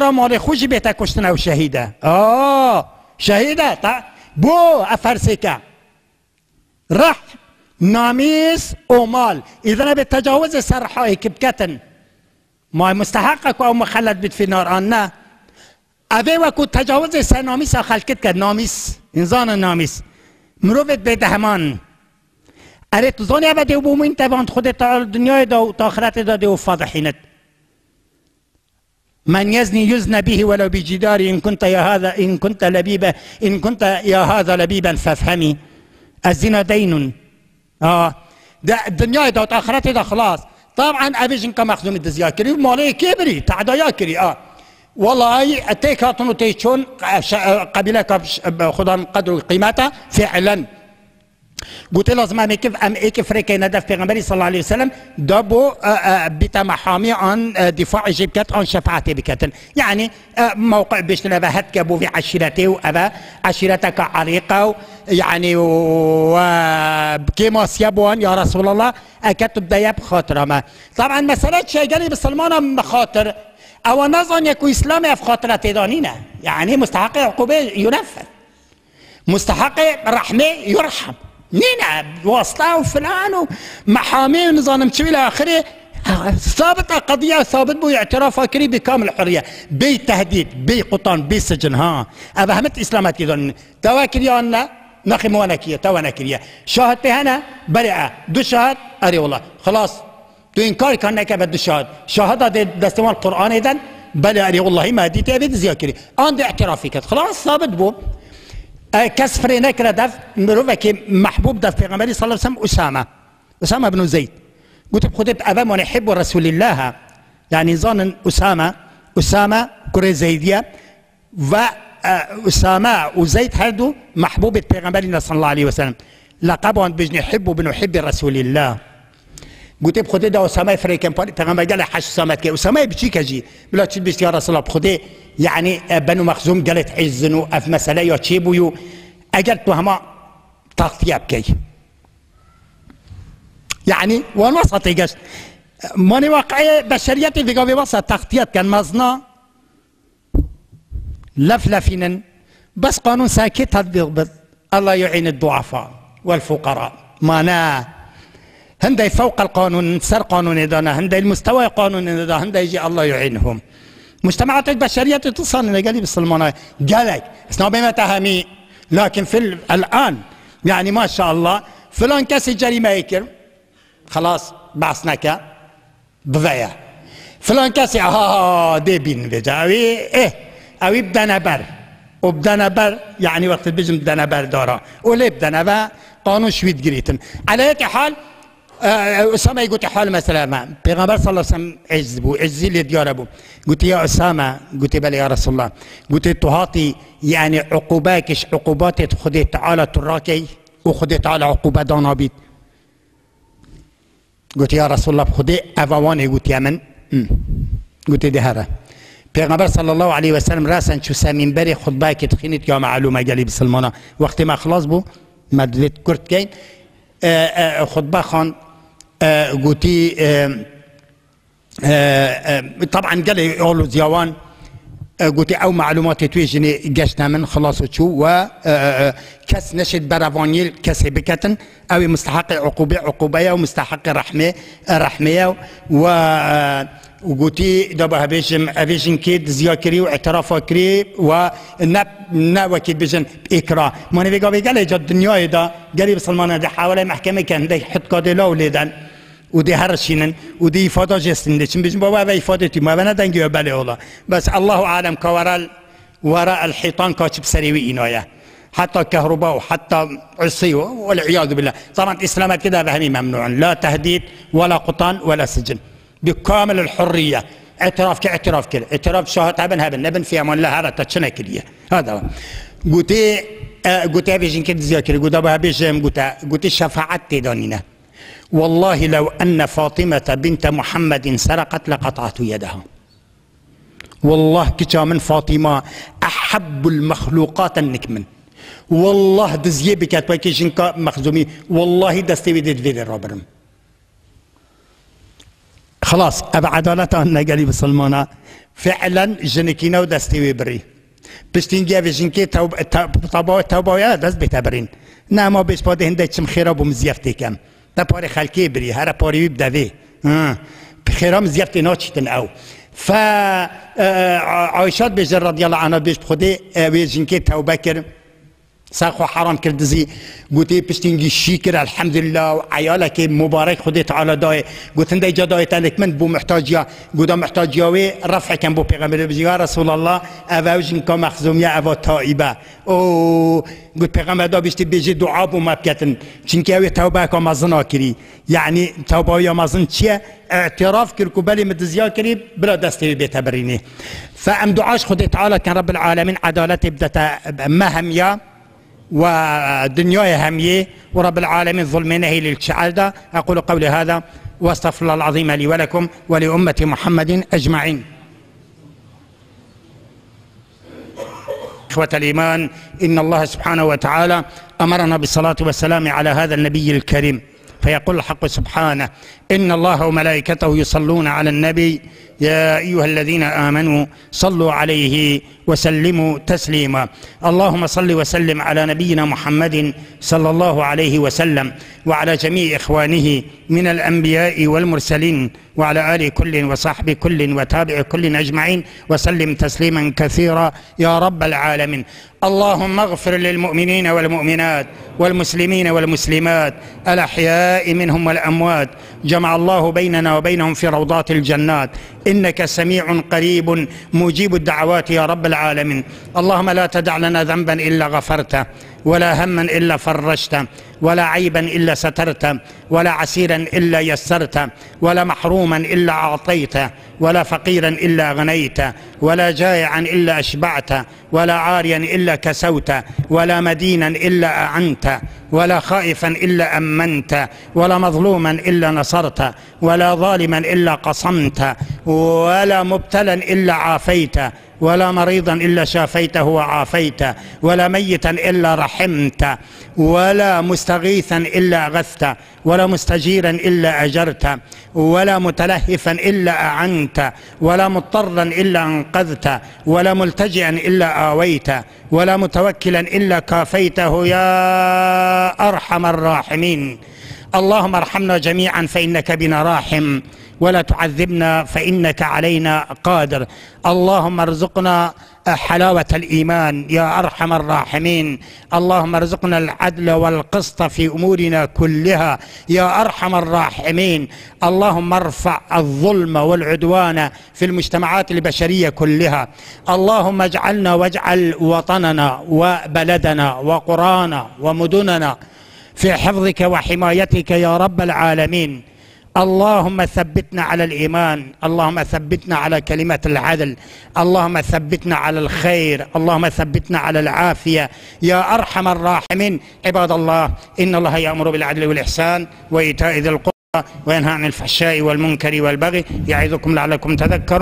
را مال خوشی بهتا کشتن او شهیده. آه شهیده تا بو افرسکه رح و اذا به تجاوز سرحای کبکتن ما مستحقك او مخلد بيت في نار. نه. اوه وکو تجاوز سر نامیس خلقت کرد. نامیس انسان نامیس. مروفت به دهمان. اره تو زانی اوه دیو بومین تواند خودت دنیای دا و تا آخرت دا دیو فاضحینت. من يزني يزن به ولو بجدار إن كنت يا هذا إن كنت لبيبا إن كنت يا هذا لبيبا فافهمي. الزنا دين. آه. ده الدنيا ده وآخرته ده خلاص. طبعا أبيجن كمخزوم الدزياكري ومالي كبري تعدايا كري آه. والله أتيك هاتون تيشون قبيلة خدا قدر قيمتها فعلا. قلت لازم ام كيف ام كيف ريكي ندف پیغمبري صلى الله عليه وسلم؟ دابو بتا محامي عن دفاع جبكت عن شفاعتي بكتن يعني موقع بيش نبهت كبو في عشيرتي وابا عشيرتك عريقة يعني وكيما سيبوان يا رسول الله اكتب دياب خاطر ما. طبعا مسألة قال بسلمان بخاطر أو نظن يكو اسلام أف خاطر تدانينا يعني مستحق عقوبة ينفذ. مستحق رحمة يرحم. نينا واسطة وفلان ومحامي ونظام مشوي إلى آخره. ثابت قضية ثابت بو اعتراف فاكري بكامل الحرية بي تهديد بي قطان بي سجن ها. أفهمت إسلامات كذا تواكل يا نخي موانكية توانكية شاهد هنا برئة دو شاهد أري والله. خلاص تو إنكار كان نكا بد شاهد. شاهد دستوان القرآن إذن بل أري والله ما دي تأبيد زياكري أنا دي اعترافي خلاص ثابت بو. کس فری نکرد دف مروه که محبوب دف پیغمبری صلی الله علیه وسلم أسامة. أسامة بن زید قلت بخدت أبا من يحب رسول الله. يعني ظن أسامة أسامة كرة زيدية. و أسامة وزيد هادو محبوب پیغمبرنا صلى الله عليه وسلم. لقبهم بجن يحب بنحب رسول الله. قلت بخدي ده أسامة فريكن پیغمبر قال حش أسامة كي أسامة بچي كجي بلا تشي بيست يا رسول الله بخدي يعني بنو مخزوم قالت عزنو اف مسألة يا تشيبو يو أجل تو هما تغطية بكي يعني وان وسط يجش ماني واقعية بشريتي في قوي وسط تغطية كان مزنا لفلفين بس قانون ساكت تطبيق الله يعين الضعفاء والفقراء. معناه هندي فوق القانون سر قانون دانا هندي المستوى قانون دانا هندي يجي الله يعينهم. مجتمعات البشرية تصل إلى قليل السلمانة قالك بما تهمي لكن في الآن يعني ما شاء الله فلان كسي جريمة يكر خلاص بعثناك بضيع فلان كسي ها دي بين بجاوي إيه أو بدنا بر يعني وقت بيجم بدنا بر دارا وليه بدنا بر قانون شويت جريتن على هيك حال أسامة يقول حال مثلا ما بيغمبر صلى الله عليه وسلم عز بو عزي اللي ديار بو. قلت يا أسامة قلت بلى يا رسول الله. قلت تهاطي يعني عقوباكش عقوبات خدي تعالى تراكي وخدي تعالى عقوبة دانابيت قلت يا رسول الله خدي أفواني قلت يا من؟ قلت هذا. پیغمبر صلی الله علیه و سلم راسن چو سمین بری خطبه که تخینید یا معلومه گلی بسلمانا وقتی ما خلاص بو مدلت کرد کین خطبه خان قوتي طبعا قال لي أولو زيوان. قوتي أو معلومات تويجني جشنا من خلاص و نشد برافانيل كس بكتن أو مستحق عقوبة عقوبة ومستحق رحمة رحمة و دابا هبيشم هبيشن كيد زياكري واعتراف كري و نب نوكيد بيجن إكرا ما نبي قابي قال جد الدنيا دا قريب سلمان ده حوالي محكمة كان ده حد قادلة ولدن ودي هرشينن ودي إفادة جستن چون بيجن بابا به إفادة تي ما بنا دنگي بله والله بس الله أعلم كورال وراء الحيطان كاتب سريوي إنايا حتى كهرباء وحتى عصي والعياذ بالله. طبعا الإسلام كده بهمي ممنوع لا تهديد ولا قطان ولا سجن. بكامل الحرية. اعتراف كاعتراف كده. اعتراف شهادة ابن هبن نبن في أمان الله هذا تشنا كده. هذا. قلت قلت بيجين كده زياكري قلت ابو بيجين قلت قلت شفاعت تدانينا والله لو أن فاطمة بنت محمد سرقت لقطعت يدها. والله كتا من فاطمة أحب المخلوقات النكمن والله دزية بكات وكيشنكا مخزومي. والله دستي ديد فيدي رابرم خلاص أب عدالت آن نگری بسلمانا. فعلا جنکینا و دستی وی بری پشتین گیه جنکی تبا تبا دست بتبرین نه ما بیش پاده هنده چم خیرا بوم تا پاری خلکی بری هر پاری وی بدوی خیرام زیفتی ناچتن او. ف عایشات بجر رضی الله عنها بیش خودی وی جنکی توبه کرد. ساخو حرام کرد زی گوتی پشتینگی شیکر الحمد لله و عیالک مبارک خودی تعالی دای. گوتن دی جدای تلک من بو محتاجیا. گودا محتاجیاوی رفع کن بو پیغمبر بجی رسول الله اوجن کا مخزومیه أو تائبه. أو گوت پیغمبر دا بیشتی بیجی دعا بو مبکتن چنکه اوی توبه کا مزنا کری یعنی توبه یا مزن چیه؟ اعتراف کر کو بلی مدزیا کری بلا دستی بیت برینی. فام دعاش خودی تعالی کن رب العالمین عدالت بدتا مهمیا ودنياي همية ورب العالمين ظلم نهي للشعادة أقول قولي هذا وأستغفر الله العظيم لي ولكم ولأمة محمد أجمعين. إخوة الإيمان إن الله سبحانه وتعالى أمرنا بالصلاة والسلام على هذا النبي الكريم. فيقول الحق سبحانه إن الله وملائكته يصلون على النبي. يا أيها الذين آمنوا صلوا عليه وسلموا تسليما. اللهم صل وسلم على نبينا محمد صلى الله عليه وسلم وعلى جميع إخوانه من الأنبياء والمرسلين وعلى آل كل وصحب كل وتابع كل أجمعين وسلم تسليما كثيرا يا رب العالمين. اللهم اغفر للمؤمنين والمؤمنات والمسلمين والمسلمات الأحياء منهم والأموات. جمع الله بيننا وبينهم في روضات الجنات. إنك سميع قريب مجيب الدعوات يا رب العالمين. اللهم لا تدع لنا ذنبا إلا غفرته ولا هما إلا فرجته. ولا عيبا إلا سترت ولا عسيرا إلا يسرت ولا محروما إلا أعطيت ولا فقيرا إلا غنيت ولا جائعا إلا أشبعت ولا عاريا إلا كسوت ولا مدينا إلا أعنت ولا خائفا إلا أمنت ولا مظلوما إلا نصرت ولا ظالما إلا قصمت ولا مبتلا إلا عافيت ولا مريضا إلا شافيته وعافيت ولا ميتا إلا رحمت ولا مستغيثا إلا أغثت ولا مستجيرا إلا أجرت ولا متلهفا إلا أعنت ولا مضطرا إلا أنقذت ولا ملتجئا إلا آويت ولا متوكلا إلا كافيته يا أرحم الراحمين. اللهم ارحمنا جميعا فإنك بنا راحم. ولا تعذبنا فإنك علينا قادر. اللهم ارزقنا حلاوة الإيمان يا أرحم الراحمين. اللهم ارزقنا العدل والقسط في أمورنا كلها يا أرحم الراحمين. اللهم ارفع الظلم والعدوان في المجتمعات البشرية كلها. اللهم اجعلنا واجعل وطننا وبلدنا وقرانا ومدننا في حفظك وحمايتك يا رب العالمين. اللهم ثبتنا على الإيمان اللهم ثبتنا على كلمة العدل اللهم ثبتنا على الخير اللهم ثبتنا على العافية. يا أرحم الراحمين. عباد الله إن الله يأمر بالعدل والإحسان وإيتاء ذي القربى وينهى عن الفحشاء والمنكر والبغي. يعظكم لعلكم تذكرون.